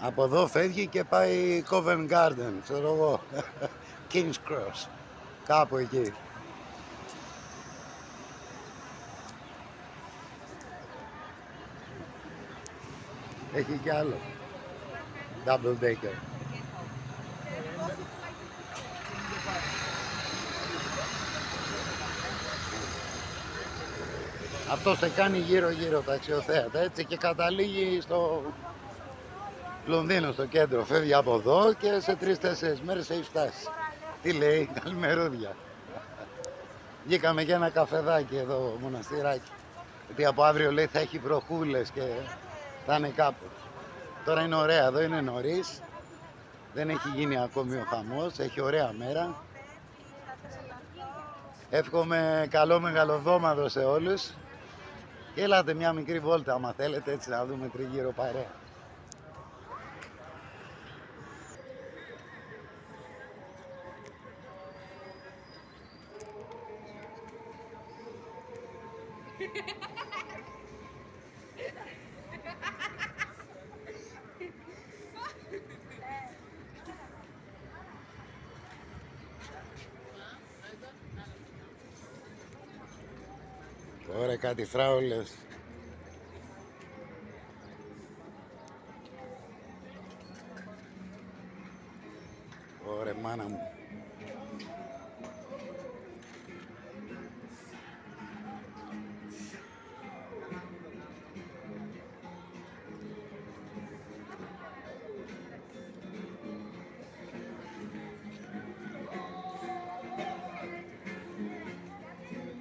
Από εδώ φεύγει και πάει Covent Garden, ξέρω εγώ. King's Cross. Κάπου εκεί. Έχει κι άλλο. Double decker. Αυτό σε κάνει γύρω γύρω τα αξιοθέατα έτσι και καταλήγει στο Λονδίνο στο κέντρο. Φεύγει από εδώ και σε τρει-τέσσερι μέρες έχει φτάσει. Τι λέει, καλημερούδια. Βγήκαμε για ένα καφεδάκι εδώ, μοναστηράκι. Γιατί από αύριο λέει θα έχει βροχούλες και θα είναι κάπου. Τώρα είναι ωραία, εδώ είναι νωρίς. Δεν έχει γίνει ακόμη ο χαμός, έχει ωραία μέρα. Εύχομαι καλό μεγαλοδόματο σε όλους. Και έλατε μια μικρή βόλτα άμα θέλετε έτσι να δούμε τριγύρω παρέα. Ωραία κάτι φράουλες. Ωραία μάνα μου.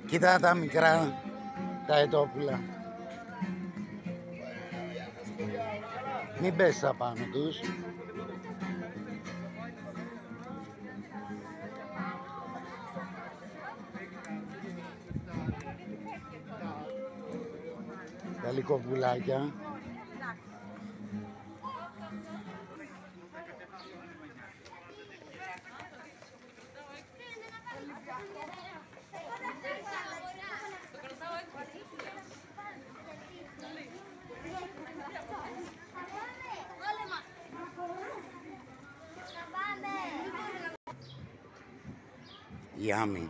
Κοίτα τα μικρά, τα ετόπουλα. Μην πες απάνω τους. Τα λικοπουλάκια. Yummy.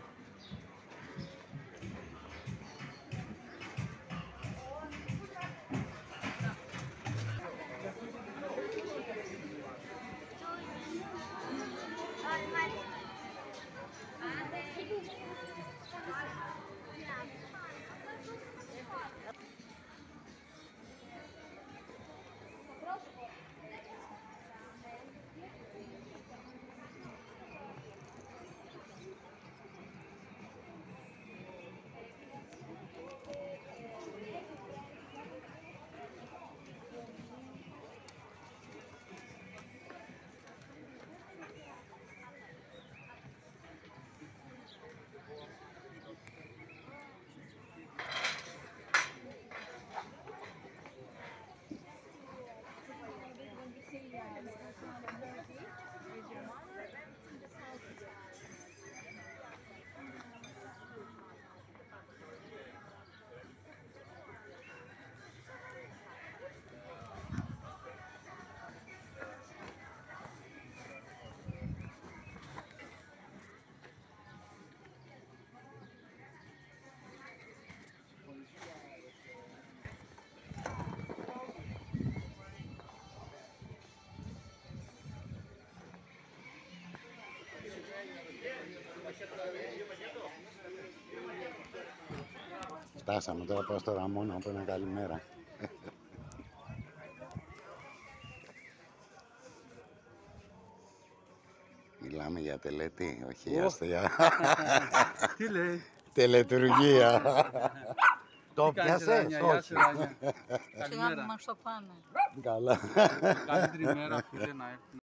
Φτάσαμε τώρα πάω στο Ραμόνα από ένα καλημέρα. Μιλάμε για τελετή, όχι για αστεία. Τι λέει; Τελετουργία. Το Τι κάνεις, πιάσες, Ράνια, γεια όχι. σου, Ράνια. Σιγά Καλημέρα. μας το πάνε. Καλά. Καλύτερη μέρα φίλε να έρθει.